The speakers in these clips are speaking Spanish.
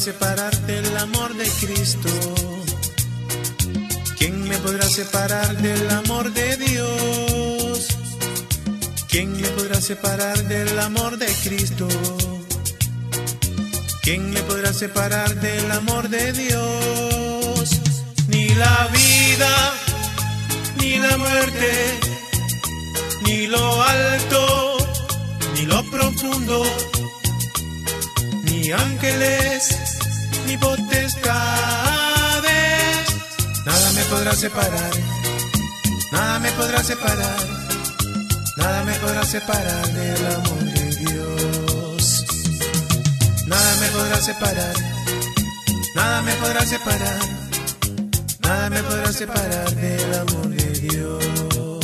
separarte del amor de Cristo? ¿Quién me podrá separar del amor de Dios? ¿Quién me podrá separar del amor de Cristo? ¿Quién me podrá separar del amor de Dios? Ni la vida, ni la muerte, ni lo alto, ni lo profundo ángeles, ni potestad Nada me podrá separar, nada me podrá separar, nada me podrá separar del amor de Dios. Nada me podrá separar, nada me podrá separar, nada me podrá separar del amor de Dios.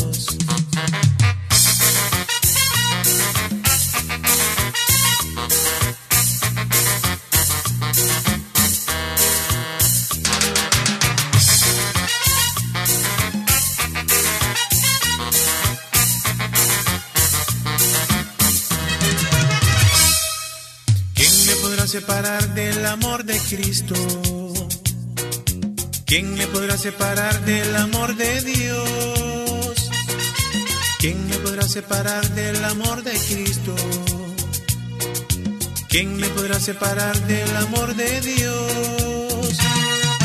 Separar del amor de Cristo? ¿Quién me podrá separar del amor de Dios? ¿Quién me podrá separar del amor de Cristo? ¿Quién me podrá separar del amor de Dios?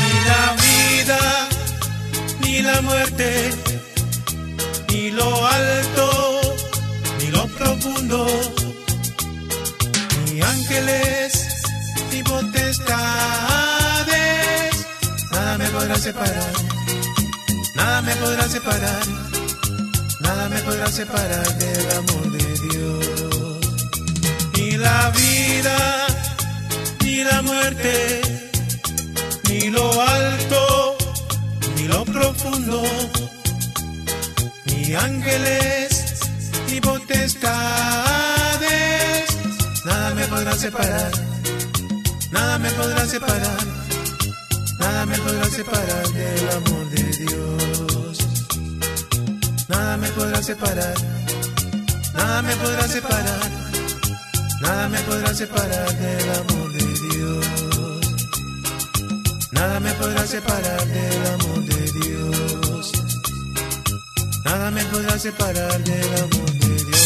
Ni la vida, ni la muerte, ni lo alto, ni lo profundo, ni ángeles y potestades. Nada me podrá separar, nada me podrá separar, nada me podrá separar del amor de Dios. Ni la vida, ni la muerte, ni lo alto, ni lo profundo, ni ángeles, ni potestades. Nada me podrá separar Nada me podrá separar, nada me podrá separar del amor de Dios. Nada me podrá separar, nada me podrá separar, nada me podrá separar del amor de Dios. Nada me podrá separar del amor de Dios. Nada me podrá separar del amor de Dios.